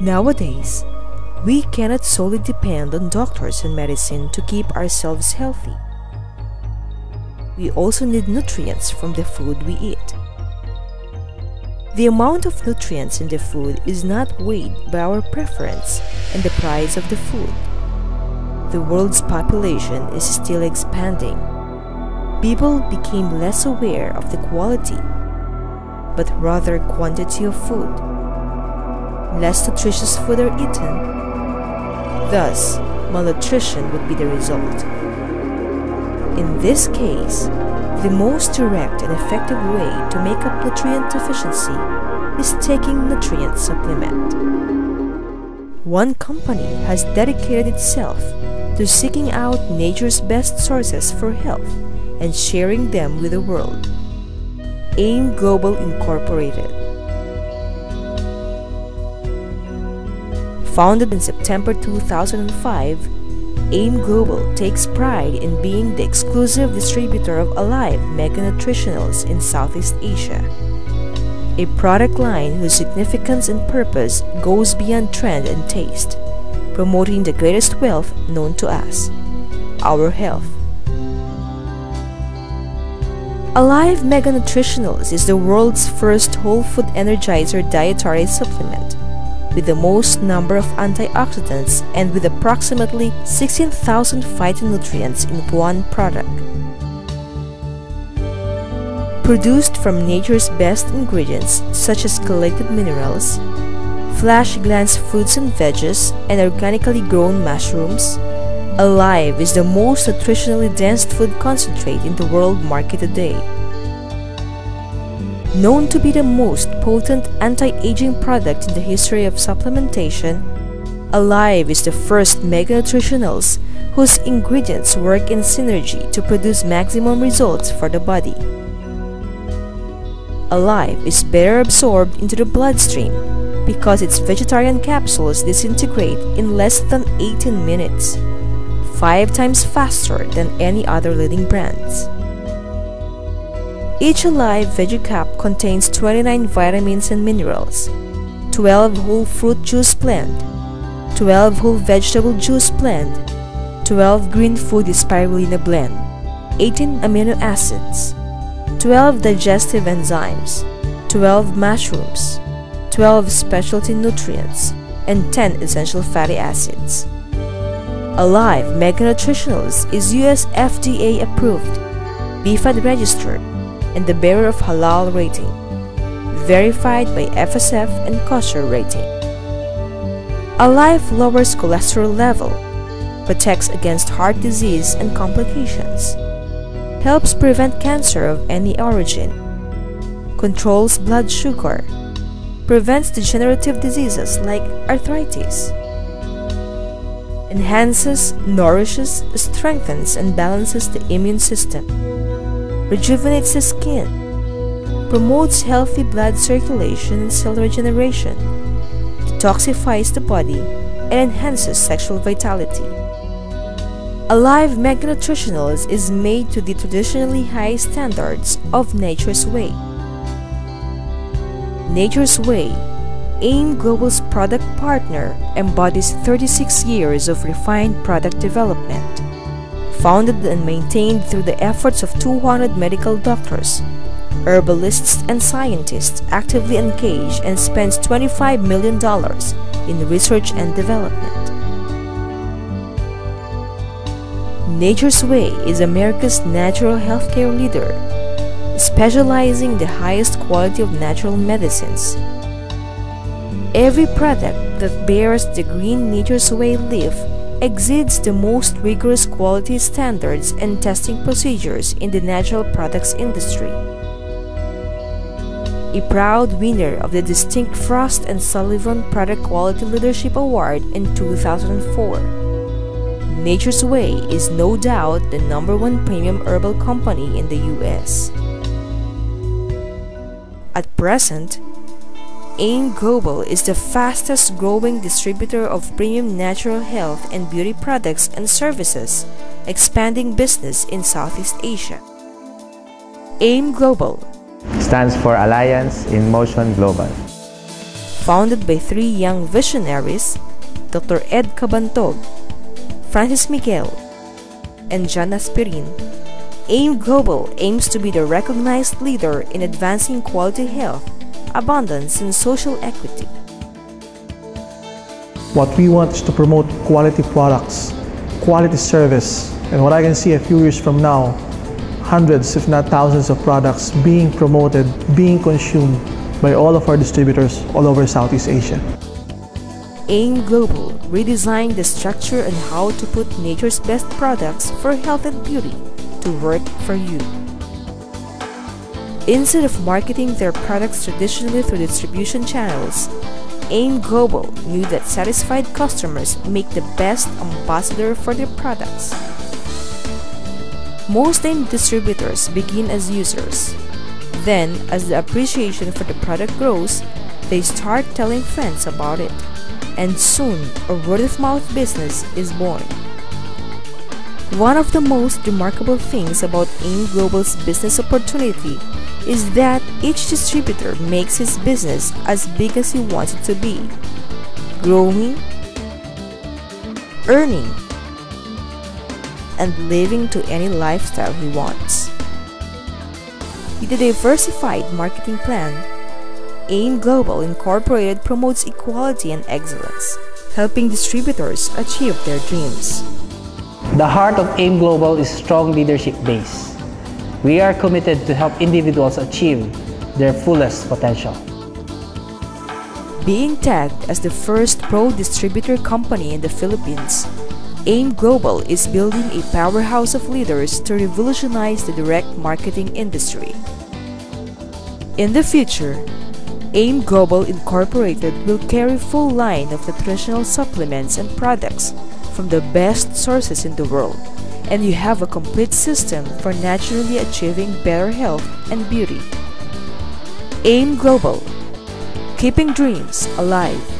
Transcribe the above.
Nowadays, we cannot solely depend on doctors and medicine to keep ourselves healthy. We also need nutrients from the food we eat. The amount of nutrients in the food is not weighed by our preference and the price of the food. The world's population is still expanding. People became less aware of the quality, but rather quantity of food. Less nutritious food are eaten. Thus, malnutrition would be the result. In this case, the most direct and effective way to make up nutrient deficiency is taking nutrient supplement. One company has dedicated itself to seeking out nature's best sources for health and sharing them with the world. AIM Global Incorporated. Founded in September 2005, AIM Global takes pride in being the exclusive distributor of Alive Mega Nutritionals in Southeast Asia. A product line whose significance and purpose goes beyond trend and taste, promoting the greatest wealth known to us our health. Alive Mega Nutritionals is the world's first whole food energizer dietary supplement with the most number of antioxidants and with approximately 16,000 phytonutrients in one product. Produced from nature's best ingredients such as chelated minerals, flash glands fruits and veggies, and organically grown mushrooms, Alive is the most nutritionally dense food concentrate in the world market today. Known to be the most potent anti-aging product in the history of supplementation, Alive is the first mega nutritionals whose ingredients work in synergy to produce maximum results for the body. Alive is better absorbed into the bloodstream because its vegetarian capsules disintegrate in less than 18 minutes, 5 times faster than any other leading brands. Each Alive veggie cap contains 29 vitamins and minerals, 12 whole fruit juice blend, 12 whole vegetable juice blend, 12 green food spirulina blend, 18 amino acids, 12 digestive enzymes, 12 mushrooms, 12 specialty nutrients, and 10 essential fatty acids. Alive Mega Nutritionals is US FDA approved, BFAD registered, and the bearer of halal rating, verified by FSF and kosher rating. Alive lowers cholesterol level, protects against heart disease and complications, helps prevent cancer of any origin, controls blood sugar, prevents degenerative diseases like arthritis, enhances, nourishes, strengthens, and balances the immune system rejuvenates the skin, promotes healthy blood circulation and cell regeneration, detoxifies the body, and enhances sexual vitality. Alive Mega Nutritionals is made to the traditionally high standards of Nature's Way. Nature's Way, AIM Global's product partner, embodies 36 years of refined product development founded and maintained through the efforts of 200 medical doctors, herbalists, and scientists actively engaged and spends $25 million in research and development. Nature's Way is America's natural healthcare leader, specializing in the highest quality of natural medicines. Every product that bears the green Nature's Way leaf exceeds the most rigorous quality standards and testing procedures in the natural products industry. A proud winner of the distinct Frost and Sullivan Product Quality Leadership Award in 2004. Nature's Way is no doubt the number one premium herbal company in the US. At present, AIM Global is the fastest growing distributor of premium natural health and beauty products and services, expanding business in Southeast Asia. AIM Global stands for Alliance in Motion Global. Founded by three young visionaries, Dr. Ed Cabantog, Francis Miguel, and John Aspirin, AIM Global aims to be the recognized leader in advancing quality health, abundance, and social equity. What we want is to promote quality products, quality service, and what I can see a few years from now, hundreds if not thousands of products being promoted, being consumed by all of our distributors all over Southeast Asia. AIM Global redesigned the structure and how to put nature's best products for health and beauty to work for you. Instead of marketing their products traditionally through distribution channels, AIM Global knew that satisfied customers make the best ambassador for their products. Most AIM distributors begin as users. Then, as the appreciation for the product grows, they start telling friends about it. And soon, a word-of-mouth business is born. One of the most remarkable things about AIM Global's business opportunity is that each distributor makes his business as big as he wants it to be, growing, earning, and living to any lifestyle he wants. With a diversified marketing plan, AIM Global Incorporated promotes equality and excellence, helping distributors achieve their dreams. The heart of AIM Global is strong leadership base. We are committed to help individuals achieve their fullest potential. Being tagged as the first pro distributor company in the Philippines, AIM Global is building a powerhouse of leaders to revolutionize the direct marketing industry. In the future, AIM Global Incorporated will carry full line of nutritional supplements and products from the best sources in the world, and you have a complete system for naturally achieving better health and beauty. AIM Global, keeping dreams alive.